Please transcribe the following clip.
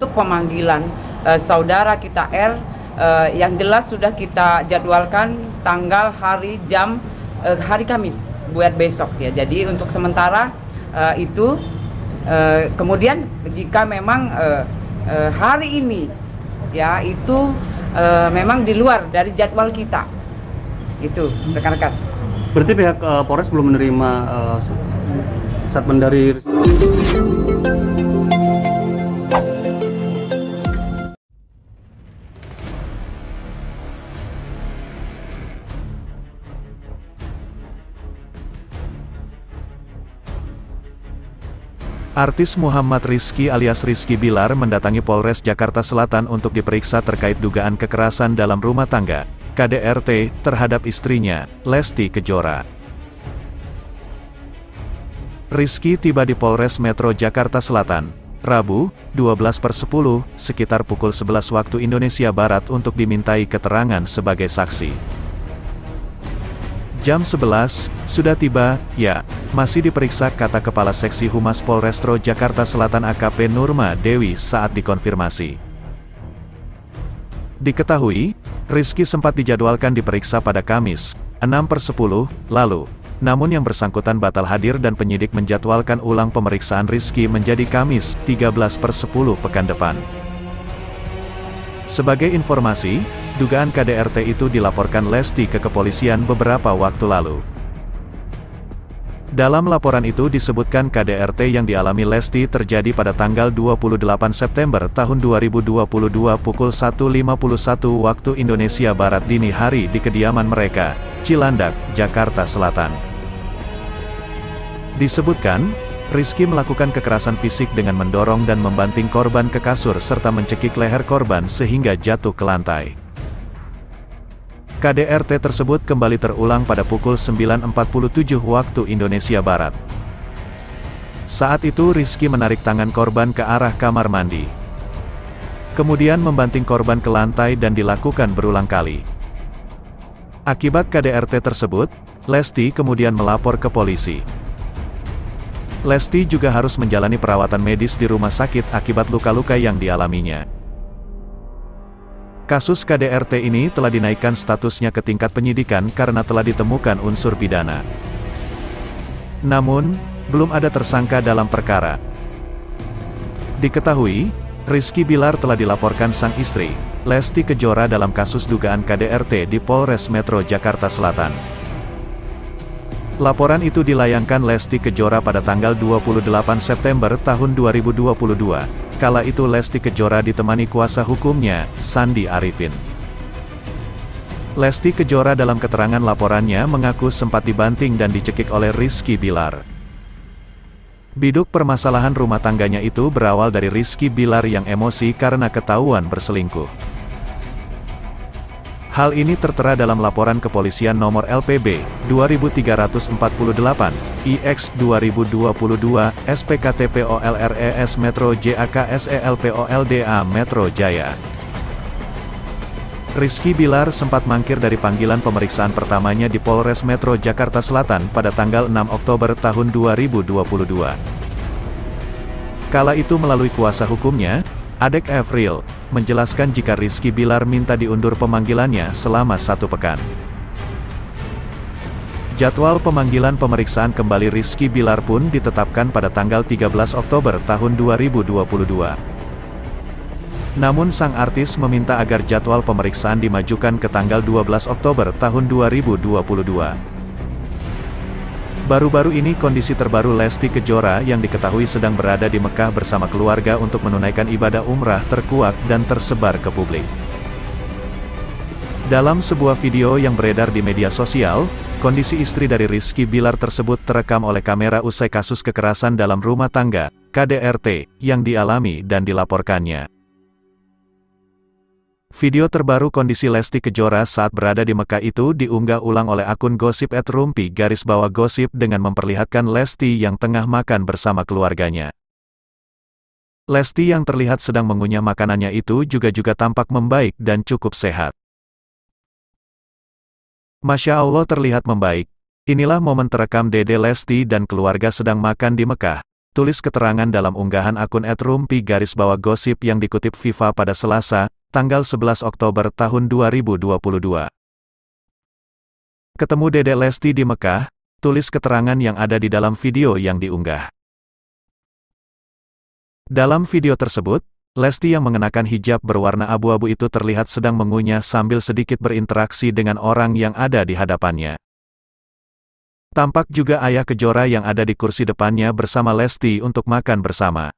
Untuk pemanggilan eh, saudara kita R eh, yang jelas sudah kita jadwalkan tanggal hari jam eh, hari Kamis buat besok ya. Jadi untuk sementara eh, itu eh, kemudian jika memang eh, eh, hari ini ya itu eh, memang di luar dari jadwal kita. Itu rekan-rekan. Berarti pihak eh, Polres belum menerima eh, statement dari Artis Muhammad Rizky alias Rizky Bilar mendatangi Polres Jakarta Selatan untuk diperiksa terkait dugaan kekerasan dalam rumah tangga, KDRT, terhadap istrinya, Lesti Kejora. Rizky tiba di Polres Metro Jakarta Selatan, Rabu, 12 per 10, sekitar pukul 11 waktu Indonesia Barat untuk dimintai keterangan sebagai saksi. Jam 11, sudah tiba, ya, masih diperiksa kata Kepala Seksi Humas Polrestro Jakarta Selatan AKP Nurma Dewi saat dikonfirmasi. Diketahui, Rizky sempat dijadwalkan diperiksa pada Kamis, 6 per 10, lalu. Namun yang bersangkutan batal hadir dan penyidik menjadwalkan ulang pemeriksaan Rizky menjadi Kamis, 13 per 10 pekan depan. Sebagai informasi, dugaan KDRT itu dilaporkan Lesti ke kepolisian beberapa waktu lalu. Dalam laporan itu disebutkan KDRT yang dialami Lesti terjadi pada tanggal 28 September tahun 2022 pukul 1.51 waktu Indonesia Barat dini hari di kediaman mereka, Cilandak, Jakarta Selatan. Disebutkan, Rizky melakukan kekerasan fisik dengan mendorong dan membanting korban ke kasur serta mencekik leher korban sehingga jatuh ke lantai. KDRT tersebut kembali terulang pada pukul 9.47 waktu Indonesia Barat. Saat itu Rizky menarik tangan korban ke arah kamar mandi. Kemudian membanting korban ke lantai dan dilakukan berulang kali. Akibat KDRT tersebut, Lesti kemudian melapor ke polisi. Lesti juga harus menjalani perawatan medis di rumah sakit akibat luka-luka yang dialaminya. Kasus KDRT ini telah dinaikkan statusnya ke tingkat penyidikan karena telah ditemukan unsur pidana. Namun, belum ada tersangka dalam perkara. Diketahui, Rizky Bilar telah dilaporkan sang istri, Lesti Kejora dalam kasus dugaan KDRT di Polres Metro Jakarta Selatan. Laporan itu dilayangkan Lesti Kejora pada tanggal 28 September tahun 2022. Kala itu Lesti Kejora ditemani kuasa hukumnya, Sandi Arifin. Lesti Kejora dalam keterangan laporannya mengaku sempat dibanting dan dicekik oleh Rizky Bilar. Biduk permasalahan rumah tangganya itu berawal dari Rizky Bilar yang emosi karena ketahuan berselingkuh. Hal ini tertera dalam laporan kepolisian nomor LPB 2348 IX 2022 SPKTPOLRES Metro JAKSELPOLDA Metro Jaya. Rizky Bilar sempat mangkir dari panggilan pemeriksaan pertamanya di Polres Metro Jakarta Selatan pada tanggal 6 Oktober tahun 2022. Kala itu melalui kuasa hukumnya, Adek Avril, menjelaskan jika Rizky Bilar minta diundur pemanggilannya selama satu pekan. Jadwal pemanggilan pemeriksaan kembali Rizky Bilar pun ditetapkan pada tanggal 13 Oktober tahun 2022. Namun sang artis meminta agar jadwal pemeriksaan dimajukan ke tanggal 12 Oktober tahun 2022. Baru-baru ini kondisi terbaru Lesti Kejora yang diketahui sedang berada di Mekah bersama keluarga untuk menunaikan ibadah umrah terkuak dan tersebar ke publik. Dalam sebuah video yang beredar di media sosial, kondisi istri dari Rizky Bilar tersebut terekam oleh kamera usai kasus kekerasan dalam rumah tangga, KDRT, yang dialami dan dilaporkannya. Video terbaru kondisi Lesti Kejora saat berada di Mekah itu diunggah ulang oleh akun gosip at rumpi garis bawah gosip dengan memperlihatkan Lesti yang tengah makan bersama keluarganya. Lesti yang terlihat sedang mengunyah makanannya itu juga-juga tampak membaik dan cukup sehat. Masya Allah terlihat membaik. Inilah momen terekam Dede Lesti dan keluarga sedang makan di Mekah. tulis keterangan dalam unggahan akun @rumpi garis bawah gosip yang dikutip Viva pada Selasa, tanggal 11 Oktober tahun 2022. Ketemu Dedek Lesti di Mekah, tulis keterangan yang ada di dalam video yang diunggah. Dalam video tersebut, Lesti yang mengenakan hijab berwarna abu-abu itu terlihat sedang mengunyah sambil sedikit berinteraksi dengan orang yang ada di hadapannya. Tampak juga ayah Kejora yang ada di kursi depannya bersama Lesti untuk makan bersama.